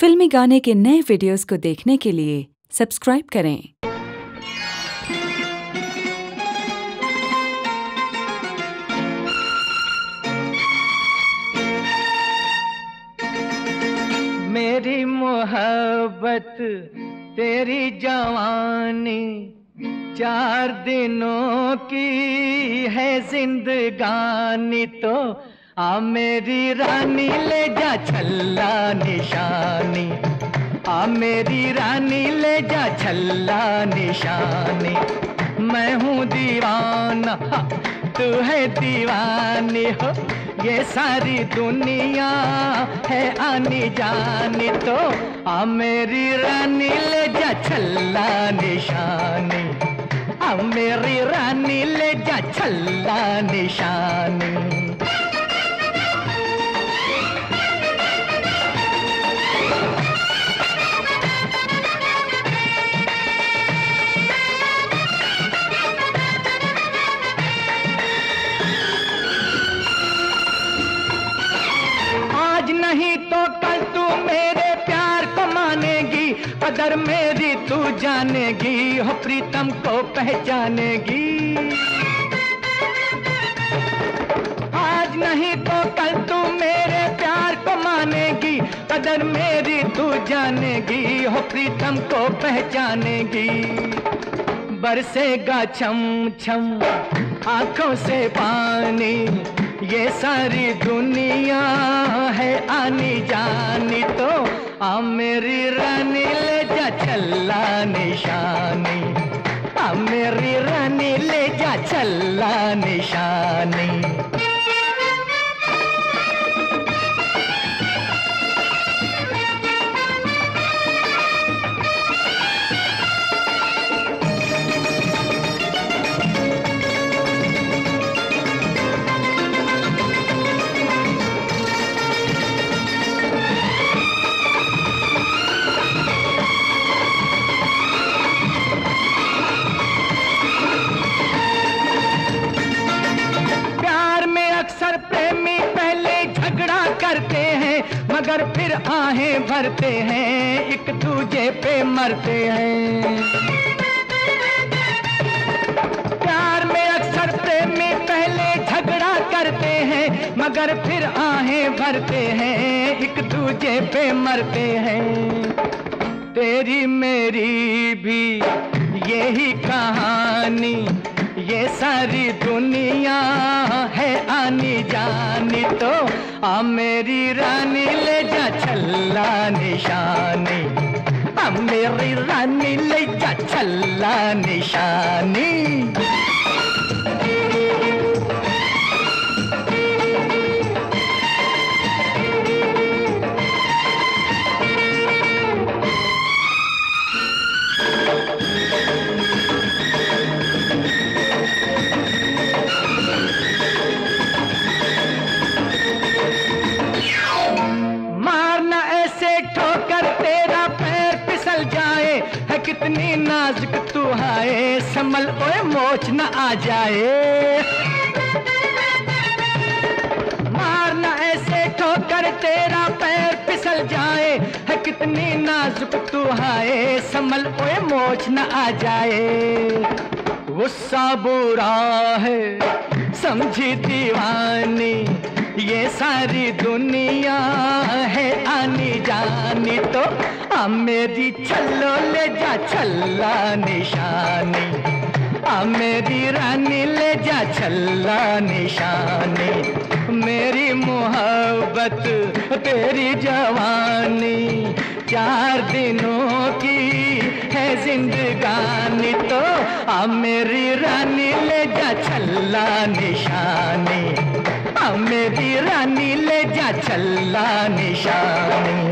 फिल्मी गाने के नए वीडियोस को देखने के लिए सब्सक्राइब करें। मेरी मोहब्बत, तेरी जवानी चार दिनों की है जिंदगानी तो आ मेरी रानी ले जा छल्ला निशानी। आ मेरी रानी ले जा छल्ला निशानी। मैं हूँ दीवाना तू है दीवानी, हो, ये सारी दुनिया है आनी जानी। तो आ मेरी रानी ले जा छल्ला निशानी। आ मेरी रानी ले जा छल्ला निशानी। तो कल तू मेरे प्यार को मानेगी, कदर मेरी तू जानेगी, हो प्रीतम को पहचानेगी। आज नहीं तो कल तू मेरे प्यार को मानेगी, कदर मेरी तू जानेगी, हो प्रीतम को पहचानेगी। बरसेगा छम छम, आँखों से पानी ये सारी दुनिया है आनी जानी तो। आ मेरी रानी ले जा चल्ला निशानी। आ मेरी रानी ले जा चल्ला निशानी। मगर फिर आहें भरते हैं, एक दूजे पे मरते हैं। प्यार में अक्सर प्रेमी पहले झगड़ा करते हैं, मगर फिर आहें भरते हैं, एक दूजे पे मरते हैं। तेरी मेरी भी यही कहानी, ये सारी दुनिया है आनी जानी तो आ मेरी रानी ले जा छल्ला निशानी। आ मेरी रानी ले जा छल्ला निशानी। कितनी नाजुक तू है संभल ओए मोच न आ जाए। मारना ऐसे ठोकर तेरा पैर फिसल जाए, है कितनी नाजुक तू है संभल ओए मोच न आ जाए। गुस्सा बुरा है, समझी दीवानी, ये सारी दुनिया है आनी जानी तो आ मेरी छल्लो ले जा, छल्ला निशानी। आ मेरी रानी ले जा, छल्ला निशानी। मेरी मोहब्बत, तेरी जवानी। चार दिनों की है जिंदगानी तो आ मेरी रानी ले जा, छल्ला निशानी। आ मेरी रानी ले जा, छल्ला निशानी।